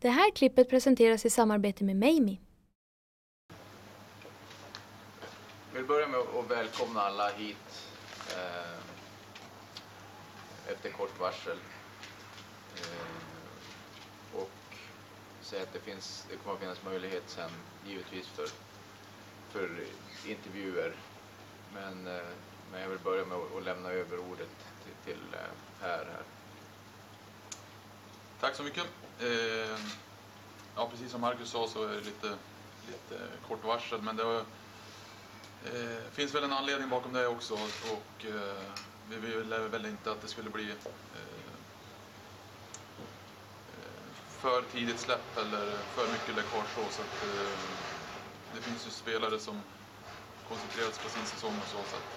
Det här klippet presenteras i samarbete med Mamie. Jag vill börja med att välkomna alla hit eh, efter kort varsel. Eh, och säga att det, finns, det kommer att finnas möjlighet sen givetvis för, för intervjuer. Men, eh, men jag vill börja med att lämna över ordet till, till eh, Per här. Tack så mycket. Eh, ja, precis som Marcus sa så är det lite, lite kort varsel, men det var, eh, finns väl en anledning bakom det också. Och, eh, vi ville väl inte att det skulle bli eh, eh, för tidigt släpp eller för mycket läckage. Så, så att, eh, det finns ju spelare som koncentrerat sig på sin säsong och så. så att,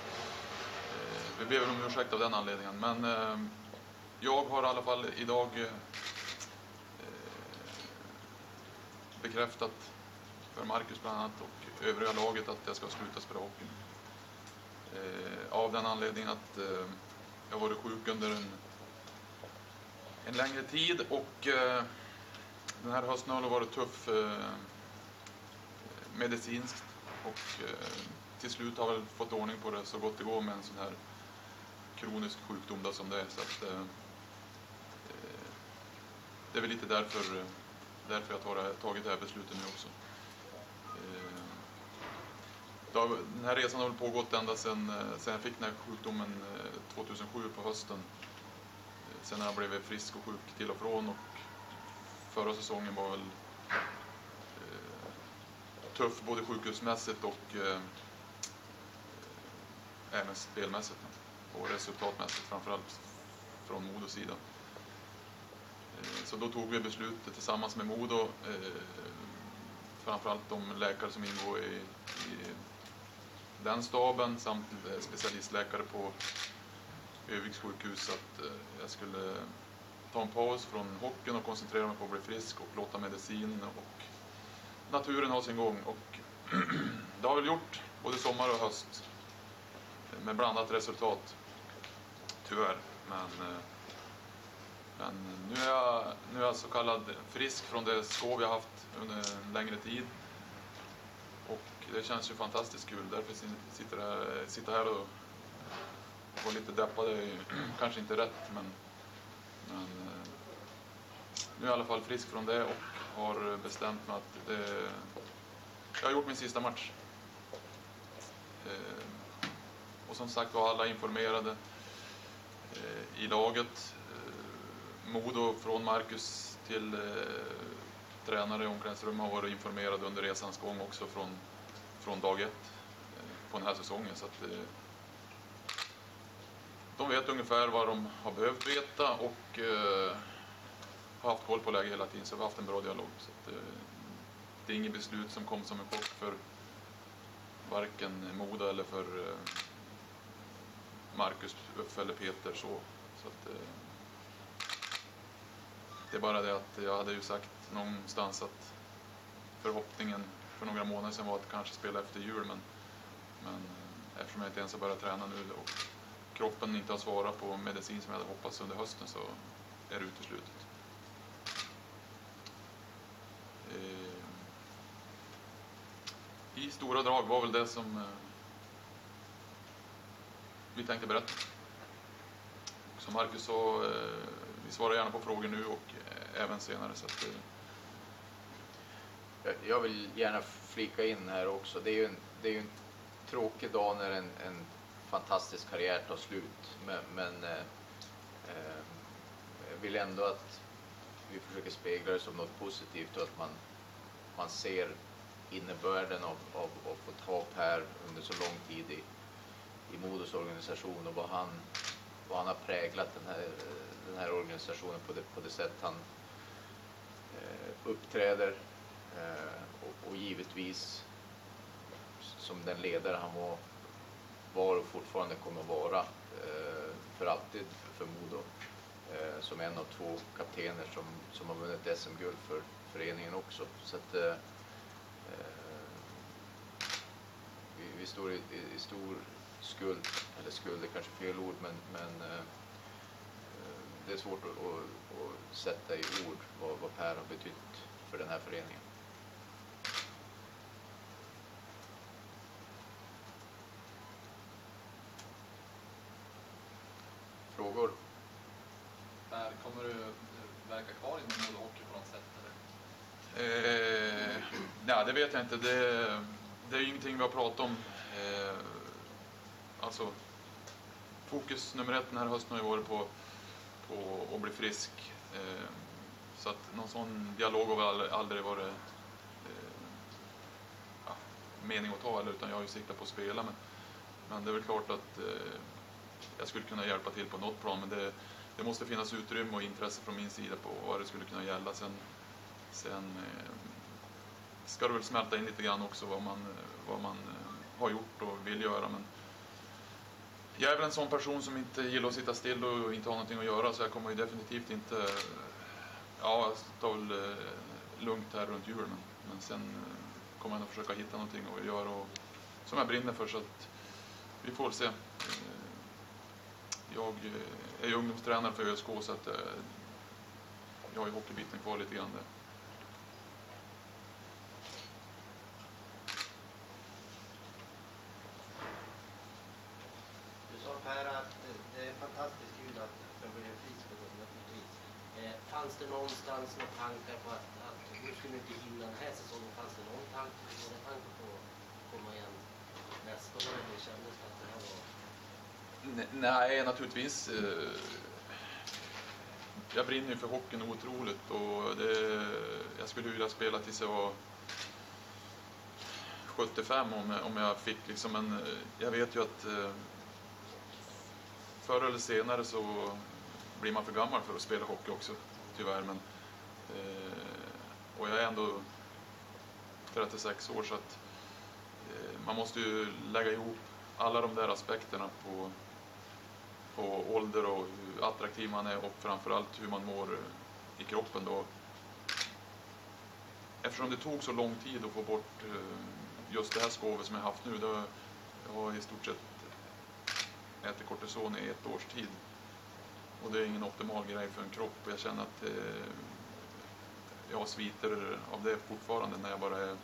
eh, vi ber om ursäkt av den anledningen. Men eh, jag har i alla fall idag bekräftat för Marcus bland annat och övriga laget att jag ska sluta spela hockey. Eh, av den anledningen att eh, jag varit sjuk under en, en längre tid och eh, den här hösten har varit tuff eh, medicinskt och eh, till slut har jag fått ordning på det så gott det går med en sån här kronisk sjukdom då som det är. Så att, eh, eh det är väl lite därför eh, därför jag tagit det här beslutet nu också. Eh, den här resan har väl pågått ända sedan, eh, sedan jag fick den här sjukdomen eh, 2007 på hösten. Sen när jag blev frisk och sjuk till och från och förra säsongen var väl tuff både sjukhusmässigt och även spelmässigt och resultatmässigt framförallt från Modos sida. Eh, så då tog vi beslutet tillsammans med Modo, eh, framförallt de läkare som ingår i, i den staben samt eh, specialistläkare på Öviks sjukhus att eh, jag skulle ta en paus från hockeyn och koncentrera mig på att bli frisk och låta medicin och naturen ha sin gång. Och det har väl gjort både sommar och höst eh, med blandat resultat, tyvärr. Men men nu är, jag, nu är jag så kallad frisk från det skov jag haft under en längre tid. Och det känns ju fantastiskt kul. Därför sitter jag sitter här och var lite deppad. Det är kanske inte rätt, men, men eh, nu är jag i alla fall frisk från det och har bestämt mig att det, jag har gjort min sista match. Eh, och som sagt var alla informerade eh, i laget. Modo från Marcus till eh, tränare i omklädningsrummet har varit informerad under resans gång också från, från dag ett eh, på den här säsongen. Så att, eh, de vet ungefär vad de har behövt veta och eh, har haft koll på läget hela tiden så vi har haft en bra dialog. Så att, eh, det är inget beslut som kom som en chock för varken Moda eller för eh, Marcus, Uffe eller Peter. Så, så att, eh, det är bara det att jag hade ju sagt någonstans att förhoppningen för några månader sedan var att kanske spela efter jul men, men eh, eftersom jag inte ens har börjat träna nu och kroppen inte har svarat på medicin som jag hade hoppats under hösten så är det uteslutet. Eh, I stora drag var väl det som eh, vi tänkte berätta. Som Marcus sa, vi svarar gärna på frågor nu och eh, även senare. Så att, jag vill gärna flika in här också. Det är ju en, det är ju en tråkig dag när en, en fantastisk karriär tar slut. Men, men eh, eh, jag vill ändå att vi försöker spegla det som något positivt och att man, man ser innebörden av, av, av att få ta Per under så lång tid i, i Modos organisation och vad han, vad han har präglat den här, eh, den här organisationen på det, på det sätt han eh, uppträder eh, och, och givetvis som den ledare han var, var och fortfarande kommer att vara eh, för alltid för Modo. Eh, som en av två kaptener som, som har vunnit SM-guld för föreningen också. Så att, eh, eh, vi, vi, står i, i, stor skuld, eller skuld är kanske fel ord, men, men det är svårt att, att, att sätta i ord vad, vad Per har betytt för den här föreningen. Frågor? Per, kommer du verka kvar inom Modo Hockey på något sätt? Eller? Eh, nej, det vet jag inte. Det, det är ingenting vi har pratat om. Eh, alltså, fokus nummer ett den här hösten har ju varit på, och, och bli frisk. Eh, så att någon sån dialog har väl aldrig, varit eh, ja, mening att ta, eller, utan jag har ju siktat på att spela. Men, men det är väl klart att eh, jag skulle kunna hjälpa till på något plan, men det, det måste finnas utrymme och intresse från min sida på vad det skulle kunna gälla. Sen, sen eh, ska det väl smälta in lite grann också vad man, vad man eh, har gjort och vill göra. Men jag är väl en sån person som inte gillar att sitta still och inte ha någonting att göra, så jag kommer ju definitivt inte... Ja, jag tar väl eh, lugnt här runt jul, men, men sen eh, kommer jag nog försöka hitta någonting att göra och, som jag brinner för. Så att vi får väl se. Eh, jag är ju ungdomstränare för ÖSK så att jag har ju hockeybiten kvar lite grann där. Du sa Per att det är fantastiskt kul att du blev frisk och naturligtvis. Eh, fanns det någonstans några tankar på att, att nu skulle inte hinna den här säsongen? Fanns det någon tanke, några tankar på att komma igen nästa år? Eller kändes det att det här var... Nej, naturligtvis. eh, Jag brinner ju för hockeyn otroligt och det, jag skulle vilja spela tills jag var 75 om jag, om jag fick liksom en... Jag vet ju att eh, förr eller senare så blir man för gammal för att spela hockey också, tyvärr. Men, eh, och jag är ändå 36 år så att eh, man måste ju lägga ihop alla de där aspekterna på, på ålder och hur attraktiv man är och framförallt hur man mår i kroppen då. Eftersom det tog så lång tid att få bort eh, just det här skovet som jag haft nu, då jag har i stort sett ätit kortison i ett års tid. Och det är ingen optimal grej för en kropp och jag känner att eh, jag har sviter av det fortfarande när jag bara är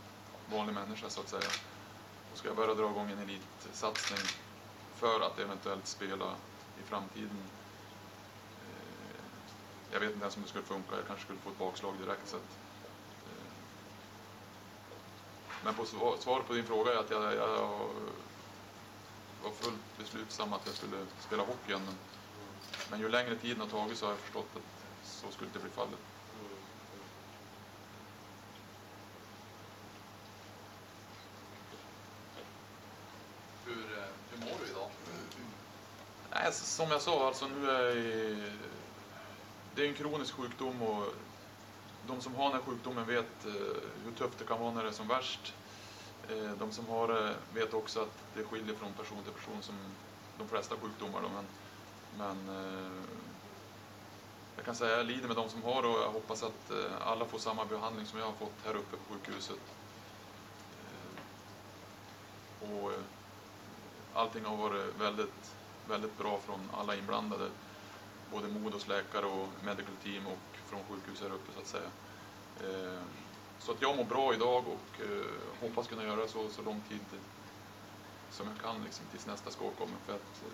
vanlig människa så att säga. Och ska jag börja dra igång en elitsatsning för att eventuellt spela i framtiden. Eh, jag vet inte ens om det skulle funka, jag kanske skulle få ett bakslag direkt. Så att, eh, men på svar, svar på din fråga är att jag, jag var fullt beslutsam att jag skulle spela hockey igen. Men, ju längre tiden har tagit så har jag förstått att så skulle inte bli fallet. Hur, eh, hur mår du idag? Nej, som jag sa, alltså nu är jag det är en kronisk sjukdom och de som har den här sjukdomen vet eh, hur tufft det kan vara när det är som värst. Eh, de som har det vet också att det skiljer från person till person som de flesta sjukdomar. Men men eh, jag kan säga att jag lider med de som har det och jag hoppas att eh, alla får samma behandling som jag har fått här uppe på sjukhuset. Eh, och eh, allting har varit väldigt, väldigt bra från alla inblandade. Både Modos läkare och medical team och från sjukhus här uppe så att säga. Eh, Så att jag mår bra idag och eh, hoppas kunna göra så så lång tid som jag kan liksom, tills nästa skål kommer. För att eh,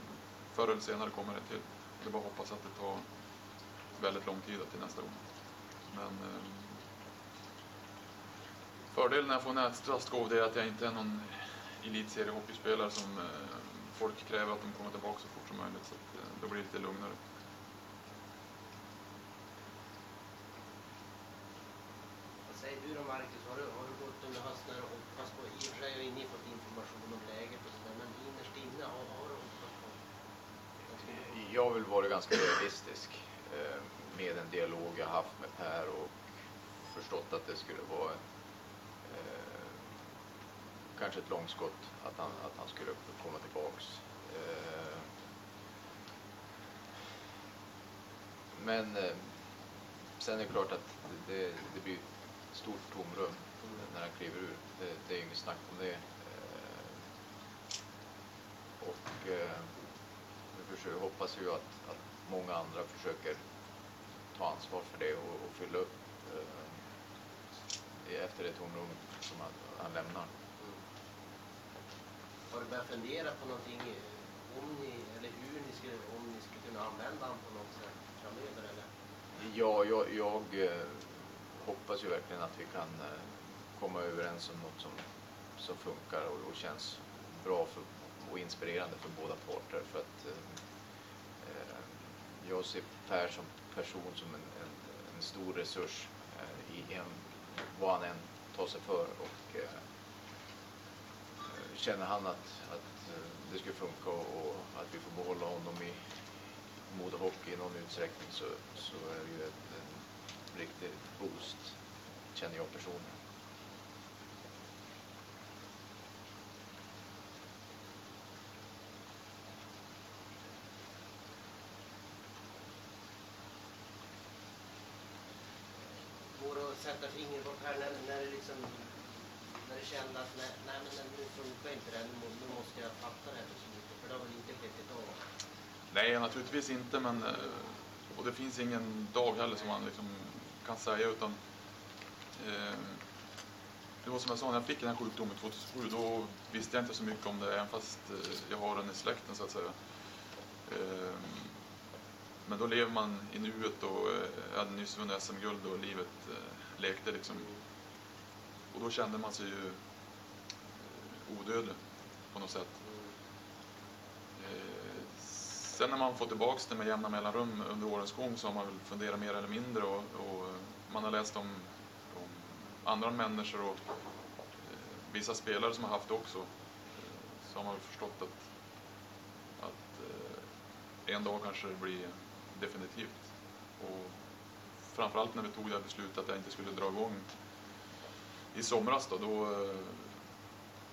förr eller senare kommer det till. Det är bara att hoppas att det tar väldigt lång tid till nästa gång. Men eh, fördelen när jag får nästa skov är att jag inte är någon elitseriehockeyspelare som eh, folk kräver att de kommer tillbaka så fort som möjligt. Så att, eh, då blir det lite lugnare. Vad säger du då Marcus? Har du, har du gått under hösten och hoppats på, i och för sig har ju ni fått information om läget och sådär, men innerst inne har, har du hoppats på? Jag har väl varit ganska realistisk eh, med den dialog jag haft med Per och förstått att det skulle vara eh, kanske ett långskott att han, att han skulle komma tillbaks. Eh, men eh, sen är det klart att det, det blir ett stort tomrum när han kliver ur. Det, det är inget snack om det. Eh, och eh, försöker, hoppas ju att, att många andra försöker ta ansvar för det och, och fylla upp eh, efter det tomrum som han, han lämnar. Mm. Har du börjat fundera på någonting eh, om ni, eller hur ni skulle, om ni skulle kunna använda honom på något sätt framöver eller? Ja, jag, jag eh, hoppas ju verkligen att vi kan eh, komma överens om något som, som funkar och, och känns bra för, och inspirerande för båda parter. För att eh, eh jag ser Per som person som en, en, en stor resurs eh, i en, vad han än tar sig för. Och, eh, eh känner han att, att eh, det skulle funka och, och att vi får behålla honom i Modo Hockey i någon utsträckning så, så är det ju ett, en riktig boost, känner jag personligen. Går det att sätta fingret på Per när, när det liksom när du kände att nej, nej men nu funkar inte det här, nu, må- nu måste jag fatta det här beslutet för det har väl inte skett idag? Nej, naturligtvis inte, men eh, och det finns ingen dag heller som man liksom kan säga utan eh, det var som jag sa, när jag fick den här sjukdomen 2007 då visste jag inte så mycket om det även fast eh, jag har den i släkten så att säga. Eh, men då lever man i nuet och eh, jag hade nyss vunnit SM-guld och livet eh, lekte liksom. Och då kände man sig ju eh, odödlig på något sätt. Eh, sen när man får tillbaka det med jämna mellanrum under årens gång så har man väl funderat mer eller mindre och, och eh, man har läst om, om andra människor och vissa spelare som har haft det också. Så har man väl förstått att, att en dag kanske det blir definitivt. Och framförallt när vi tog det här beslutet att jag inte skulle dra igång i somras då, då eh,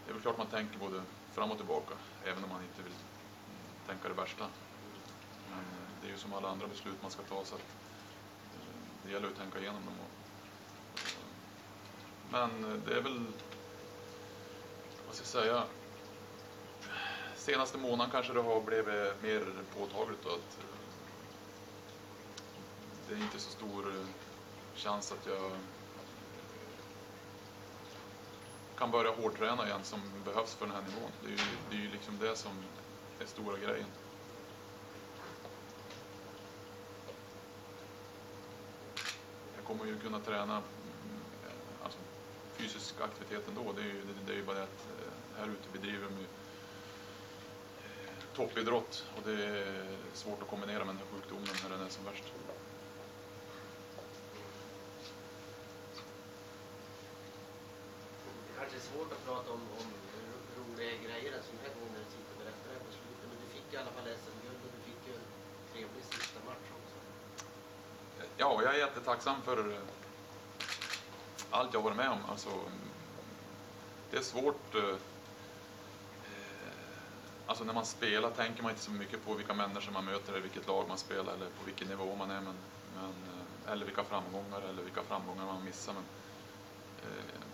det är väl klart man tänker både fram och tillbaka, även om man inte vill tänka det värsta. Men eh, det är ju som alla andra beslut man ska ta så att eh, det gäller att tänka igenom dem. Och, men det är väl, vad ska jag säga, senaste månaden kanske det har blivit mer påtagligt då att det är inte så stor chans att jag kan börja hårdträna igen som behövs för den här nivån. Det är ju, det är ju liksom det som är stora grejen. Jag kommer ju kunna träna mm, alltså, fysisk aktivitet ändå. Det är ju, det, det är ju bara det att eh, här ute bedriver de eh, ju toppidrott och det är svårt att kombinera med den här sjukdomen när den är som värst. Det kanske är svårt att prata om, om roliga grejer alltså, en sån här gång när du sitter och berättar det på slutet. Men du fick i alla fall SM-guld och du fick ju en trevlig sista match också. Ja, jag är jättetacksam för eh, allt jag varit med om. Alltså, det är svårt. Eh, eh, alltså när man spelar tänker man inte så mycket på vilka människor man möter, eller vilket lag man spelar eller på vilken nivå man är. Men, men, eller vilka framgångar eller vilka framgångar man missar. Men, eh,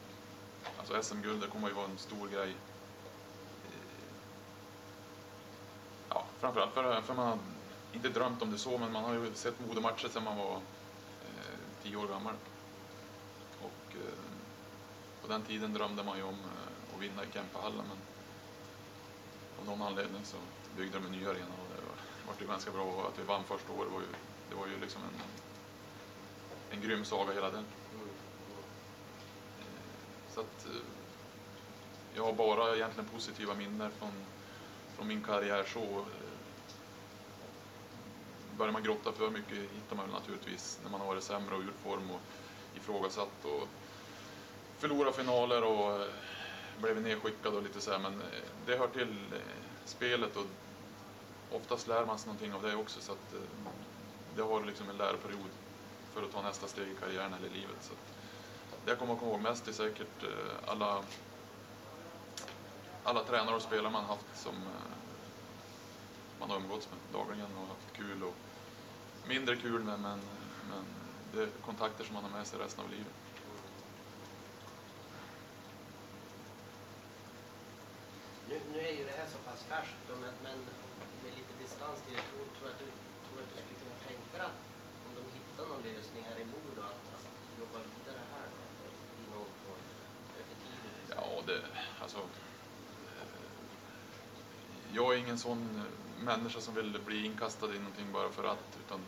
alltså SM-guld, det kommer ju vara en stor grej. Eh, ja, framförallt för, för man har inte drömt om det så, men man har ju sett modematcher sedan man var eh, tio år gammal. Och eh, på den tiden drömde man ju om eh, att vinna i Kempehallen, men av någon anledning så byggde de en ny arena och det var, var ju ganska bra. Och att vi vann första året var ju, det var ju liksom en, en grym saga hela den. Så att eh, jag har bara egentligen positiva minnen från, från min karriär så. Eh, börjar man grotta för mycket hittar man naturligtvis när man har varit sämre och ur form och ifrågasatt och förlorat finaler och eh, blivit nedskickad och lite så här. Men det hör till spelet och oftast lär man sig någonting av det också så att det har liksom en läroperiod för att ta nästa steg i karriären eller i livet. Så att jag kommer att komma ihåg mest är säkert eh, alla, alla tränare och spelare man haft som eh, man har umgåtts med dagligen och haft kul och mindre kul med men, men det är kontakter som man har med sig resten av livet. Nu, nu är ju det här så pass färskt, men, men med lite distans till det, tror, tror, att du, tror att du skulle kunna tänka dig att om de hitt, hitta någon lösning här i Modo att, att jobba vidare här då? I någon form? Är det för tidigt? Ja, det, Eh, alltså. Eh, jag är ingen sån människa som vill bli inkastad i någonting bara för att, utan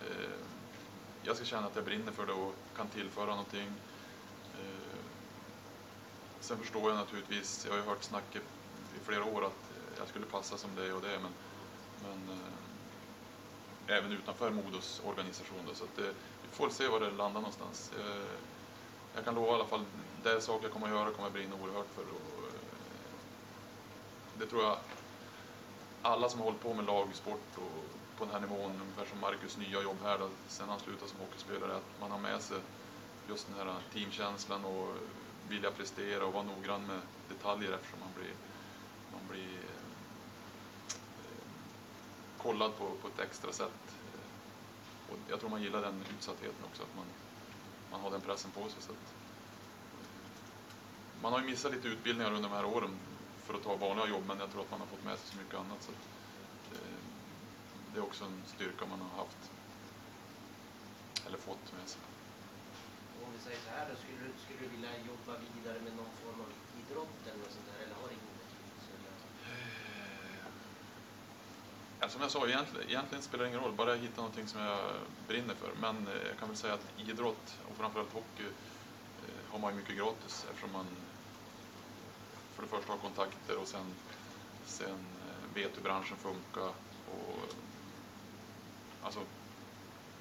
eh, jag ska känna att jag brinner för det och kan tillföra någonting. Eh, sen förstår jag naturligtvis, jag har ju hört snacket i flera år att jag skulle passa som det och det, men, men eh, även utanför Modos organisation. Då, så att det, vi får se var det landar någonstans. Eh, jag kan lova i alla fall, det är saker jag kommer att göra kommer jag brinna oerhört för. Och, eh, det tror jag alla som har hållit på med lagsport och på den här nivån, ungefär som Marcus nya jobb här då, sen han slutade som hockeyspelare, att man har med sig just den här teamkänslan och vilja prestera och vara noggrann med detaljer eftersom man blir, man blir eh, kollad på, på ett extra sätt. Och jag tror man gillar den utsattheten också, att man, man har den pressen på sig. Så att, man har ju missat lite utbildningar under de här åren för att ta vanliga jobb, men jag tror att man har fått med sig så mycket annat. Så att, eh, det är också en styrka man har haft, eller fått med sig. Om vi säger så här då, skulle du, skulle du vilja jobba vidare med någon form av idrott eller något sånt där? Eller har det ingen betydelse? Eller? Ja, som jag sa, egentligen, egentligen spelar det ingen roll, bara jag hittar någonting som jag brinner för. Men eh, jag kan väl säga att idrott, och framförallt hockey, eh, har man ju mycket gratis eftersom man för det första ha kontakter och sen, sen eh, vet hur branschen funkar. Och, alltså,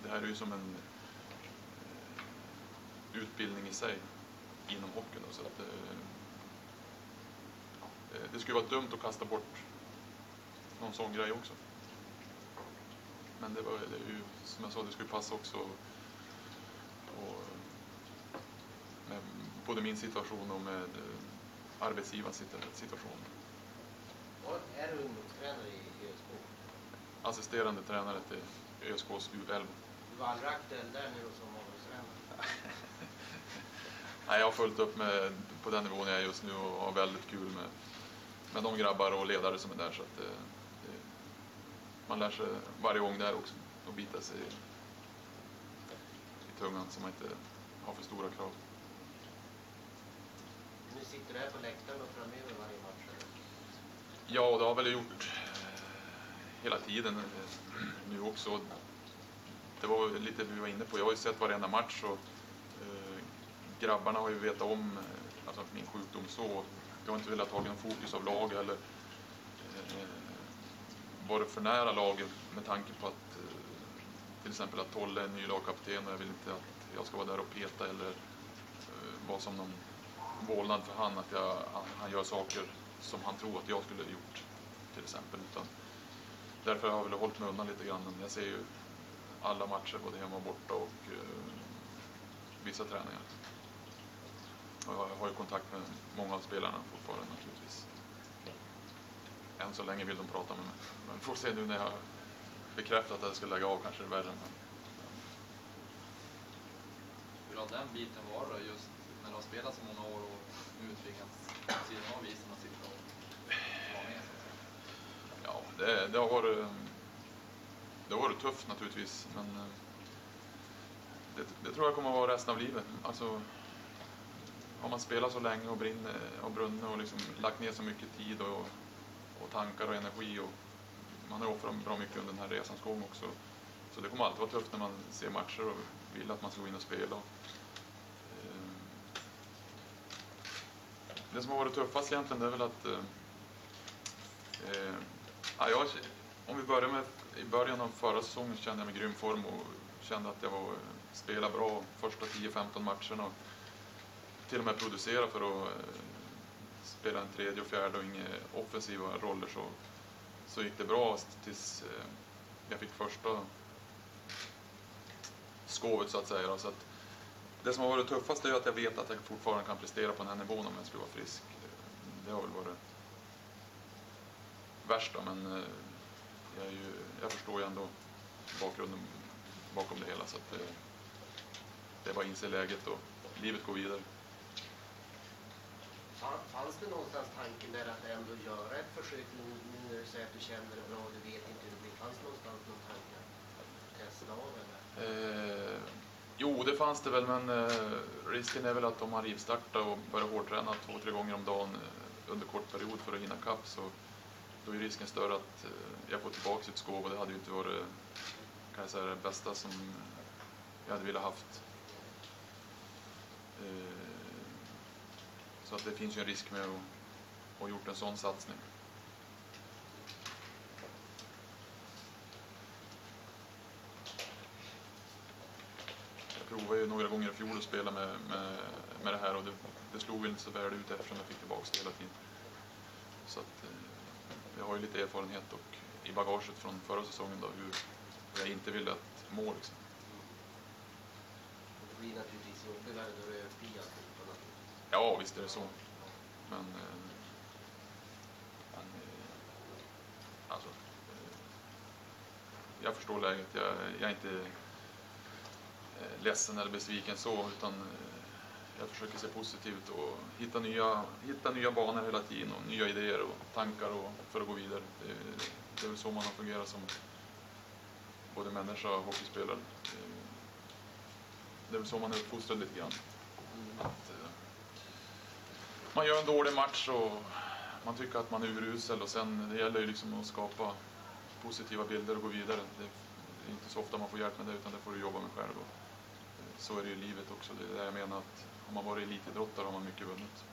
det här är ju som en eh, utbildning i sig inom hockeyn. Då, så att, eh, det, det skulle vara dumt att kasta bort någon sån grej också. Men det var det är ju, som jag sa, det skulle passa också och, med både min situation och med arbetsgivarens situa- situation. Och är du ungdomstränare i ÖSK? Assisterande tränare till ÖSKs U11. Du var aldrig aktuell där nu som avgångstränare? Nej, jag har fullt upp med, på den nivån jag är just nu och har väldigt kul med, med de grabbar och ledare som är där. Så att, eh, det, man lär sig varje gång där också att bita sig i, i tungan så man inte har för stora krav. Nu sitter du här på läktaren och framöver varje match? Ja, och det har väl gjort eh, hela tiden eh, nu också. Det var lite vi var inne på. Jag har ju sett varenda match och eh, grabbarna har ju vetat om eh, alltså, min sjukdom så. Jag har inte velat ha någon fokus av laget eller eh, varit för nära laget med tanke på att till exempel att Tolle är ny lagkapten och jag vill inte att jag ska vara där och peta eller vara som någon vålnad för han att jag, han, han gör saker som han tror att jag skulle ha gjort till exempel. Utan därför har jag väl hållit mig undan lite grann. Men jag ser ju alla matcher både hemma och borta och eh, vissa träningar. Och jag har ju kontakt med många av spelarna fortfarande naturligtvis. Än så länge vill de prata med mig. Men får se nu när jag bekräftat att jag ska lägga av kanske det är värre. Men, Hur har den biten varit då, just du har spelat så många år och nu tvingats sidan av isen och sitta och vara med? Ja, det, det, har varit, det har varit tufft naturligtvis, men eh, det, det tror jag kommer att vara resten av livet. Alltså, har man spelat så länge och brinner och brunnit och liksom lagt ner så mycket tid och, och tankar och energi och man har offrat bra mycket under den här resans gång också. Så det kommer alltid vara tufft när man ser matcher och vill att man ska gå in och spela. Det som har varit tuffast egentligen det är väl att eh, eh, ja, jag, om vi börjar med i början av förra säsongen kände jag mig i grym form och kände att jag var, spelade bra första 10-15 matcherna. Och till och med producera för att eh, spela en tredje och fjärde och inga offensiva roller så, så gick det bra tills eh, jag fick första skovet så att säga. då. Så att det som har varit tuffast är att jag vet att jag fortfarande kan prestera på den här nivån om jag skulle vara frisk. Det har väl varit värsta, men eh, jag, ju, jag förstår ju ändå bakgrunden bakom det hela. Så att, eh, det är bara att inse läget och livet går vidare. Fan- Fanns det någonstans tanken där att ändå göra ett försök nu när du säger att du känner dig bra och du vet inte hur det blir? Fanns det någonstans någon tanke? testa av eller? Eh, jo, det fanns det väl, men eh, risken är väl att om man rivstartar och börjar hårdträna två, tre gånger om dagen eh, under kort period för att hinna kapp så då är risken större att eh, jag får tillbaka ett skov och det hade ju inte varit kan jag säga, det bästa som jag hade velat haft. Eh, så att det finns ju en risk med att ha gjort en sån satsning. Jag provade ju några gånger i fjol att spela med, med, med det här och det, det slog väl inte så väl ut eftersom jag fick tillbaka det hela tiden. Så att, eh, jag har ju lite erfarenhet och i bagaget från förra säsongen då hur jag inte ville att må liksom. Det blir naturligtvis jobbigare när du är uppe i alltihopa naturligtvis. Ja, visst är det så. Men, eh, men eh, alltså, jag förstår läget. Jag, jag är inte ledsen eller besviken så, utan eh, jag försöker se positivt och hitta nya, hitta nya banor hela tiden och nya idéer och tankar och, för att gå vidare. Det, det är väl så man har fungerat som både människa och hockeyspelare. Det är väl så man är uppfostrad lite grann. Att, eh, man gör en dålig match och man tycker att man är urusel och sen det gäller ju liksom att skapa positiva bilder och gå vidare. Det är inte så ofta man får hjälp med det utan det får du jobba med själv. Så är det ju i livet också. Det är det jag menar att om man varit elitidrottare har man mycket vunnet.